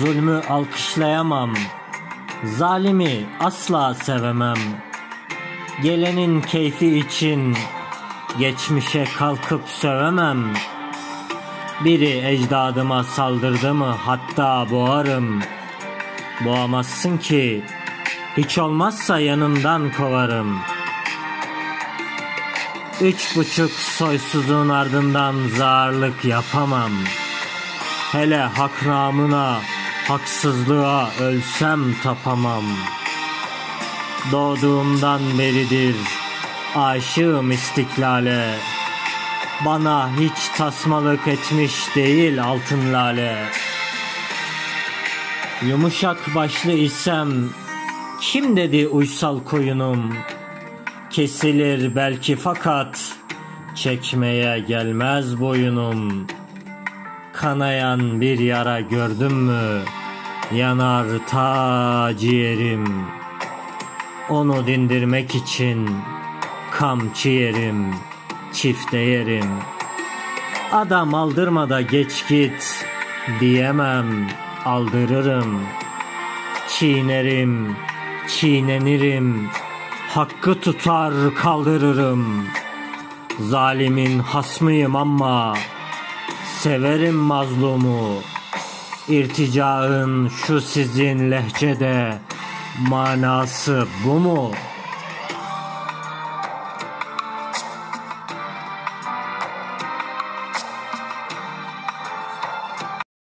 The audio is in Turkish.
zulmü alkışlayamam. Zalimi asla sevemem. Gelenin keyfi için geçmişe kalkıp sövemem. Biri ecdadıma saldırdı mı hatta boğarım. Boğamazsın ki hiç olmazsa yanından kovarım. Üç buçuk soysuzun ardından zarlık yapamam. Hele hak namına, haksızlığa ölsem tapamam. Doğduğumdan beridir aşığım istiklale. Bana hiç tasmalık etmiş değil altın lale. Yumuşak başlı isem kim dedi uysal koyunum? Kesilir belki fakat çekmeye gelmez boyunum. Kanayan bir yara gördüm mü yanar ta ciğerim. Onu dindirmek için kamçı yerim, çifte yerim. Adam aldırma da geç git diyemem, aldırırım. Çiğnerim, çiğnenirim, hakkı tutar kaldırırım. Zalimin hasmıyım ama severim mazlumu. İrticaın şu sizin lehçede manası bu mu?''